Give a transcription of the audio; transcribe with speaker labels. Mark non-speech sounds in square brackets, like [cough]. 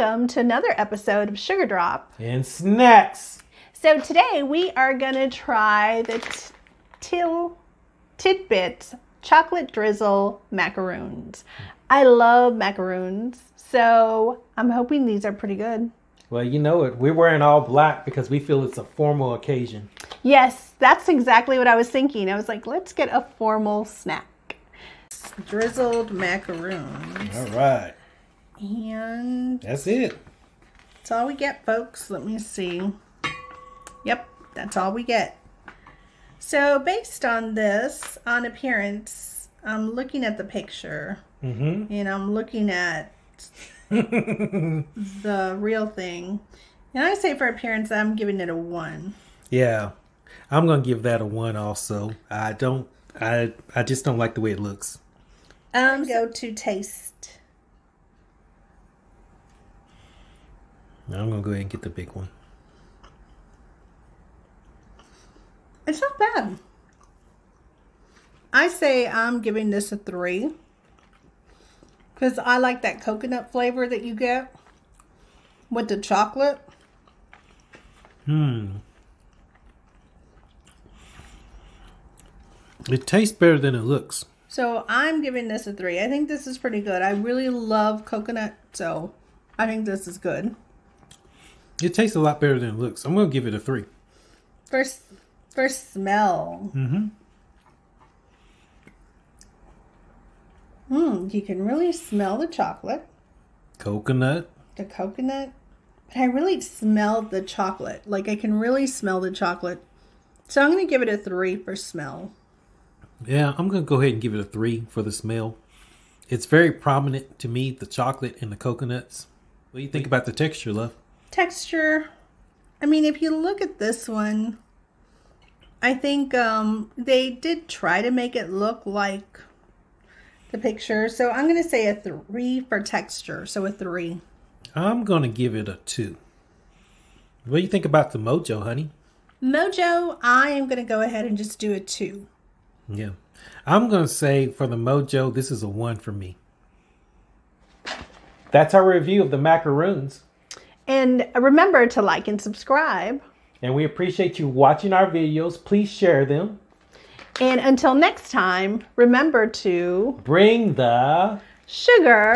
Speaker 1: welcome to another episode of Suga Drop
Speaker 2: and Snacks.
Speaker 1: So today we are gonna try the t- Till Tidbits chocolate drizzle macaroons. I love macaroons, so I'm hoping these are pretty good.
Speaker 2: Well, you know it. We're wearing all black because we feel it's a formal occasion.
Speaker 1: Yes, that's exactly what I was thinking. I was like, let's get a formal snack. Drizzled macaroons.
Speaker 2: All right.
Speaker 1: And
Speaker 2: That's it.
Speaker 1: that's all we get, folks. Let me see. Yep, that's all we get. So, based on this, on appearance, I'm looking at the picture
Speaker 2: Mm-hmm.
Speaker 1: and I'm looking at [laughs] the real thing. And I say for appearance, I'm giving it a one.
Speaker 2: yeah. I'm gonna give that a one also. I don't I I just don't like the way it looks.
Speaker 1: Um, go to taste.
Speaker 2: I'm gonna go ahead and get the big one.
Speaker 1: It's not bad. I say I'm giving this a three. Because I like that coconut flavor that you get with the chocolate.
Speaker 2: Hmm. It tastes better than it looks.
Speaker 1: So I'm giving this a three. I think this is pretty good. I really love coconut, so I think this is good.
Speaker 2: It tastes a lot better than it looks. I'm gonna give it a three.
Speaker 1: First, first smell.
Speaker 2: Mm-hmm.
Speaker 1: Hmm, you can really smell the chocolate,
Speaker 2: Coconut.
Speaker 1: the coconut, but I really smell the chocolate. Like I can really smell the chocolate. So I'm going to give it a three for smell.
Speaker 2: Yeah, I'm gonna go ahead and give it a three for the smell. It's very prominent to me, the chocolate and the coconuts. What do you think about the texture, love?
Speaker 1: Texture. I mean, if you look at this one, I think um, they did try to make it look like the picture. So I'm going to say a three for texture. So a three.
Speaker 2: I'm gonna give it a two. What do you think about the mojo, honey?
Speaker 1: Mojo, I am going to go ahead and just do a two.
Speaker 2: Yeah. I'm gonna say for the mojo, this is a one for me. That's our review of the macaroons.
Speaker 1: And remember to like and subscribe.
Speaker 2: And we appreciate you watching our videos. Please share them.
Speaker 1: And until next time, remember to
Speaker 2: Bring the
Speaker 1: sugar